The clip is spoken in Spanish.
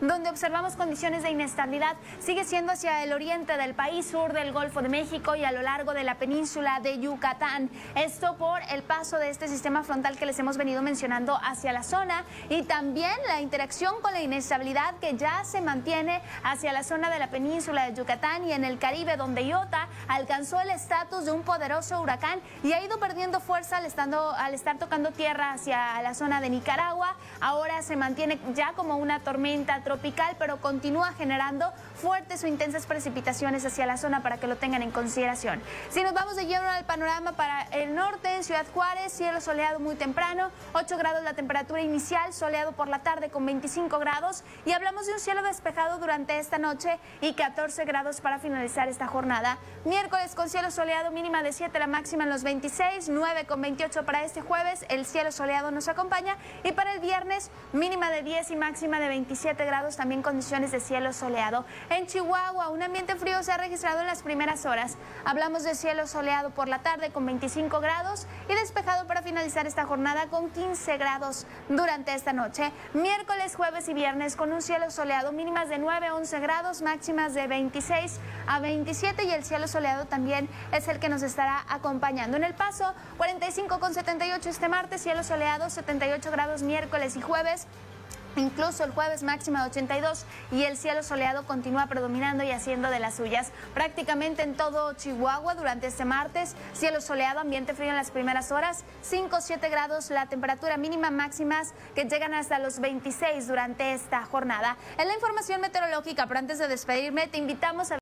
donde observamos condiciones de inestabilidad, sigue siendo hacia el oriente del país, sur del Golfo de México y a lo largo de la península de Yucatán. Esto por el paso de este sistema frontal que les hemos venido mencionando hacia la zona y también la interacción con la inestabilidad que ya se mantiene hacia la zona de la península de Yucatán y en el Caribe, donde Iota alcanzó el estatus de un poderoso huracán y ha ido perdiendo fuerza al, al estar tocando tierra hacia la zona de Nicaragua. Ahora se mantiene ya como una tormenta tropical, pero continúa generando fuertes o intensas precipitaciones hacia la zona para que lo tengan en consideración. Si nos vamos de lleno al panorama para el norte, en Ciudad Juárez, cielo soleado muy temprano, 8 grados la temperatura inicial, soleado por la tarde con 25 grados y hablamos de un cielo despejado durante esta noche y 14 grados para finalizar esta jornada. Miércoles con cielo soleado mínima de 7, la máxima en los 26, 9 con 28 para este jueves, el cielo soleado nos acompaña y para el viernes mínima de 10 y máxima de 27 grados, también condiciones de cielo soleado. En Chihuahua, un ambiente frío se ha registrado en las primeras horas. Hablamos de cielo soleado por la tarde con 25 grados y despejado para finalizar esta jornada con 15 grados durante esta noche. Miércoles, jueves y viernes con un cielo soleado mínimas de 9 a 11 grados, máximas de 26 a 27 y el cielo soleado también es el que nos estará acompañando. En el paso, 45 con 78 este martes, cielo soleado, 78 grados miércoles y jueves. Incluso el jueves máxima de 82 y el cielo soleado continúa predominando y haciendo de las suyas. Prácticamente en todo Chihuahua durante este martes, cielo soleado, ambiente frío en las primeras horas, 5 7 grados la temperatura mínima máximas que llegan hasta los 26 durante esta jornada. En la información meteorológica, pero antes de despedirme, te invitamos a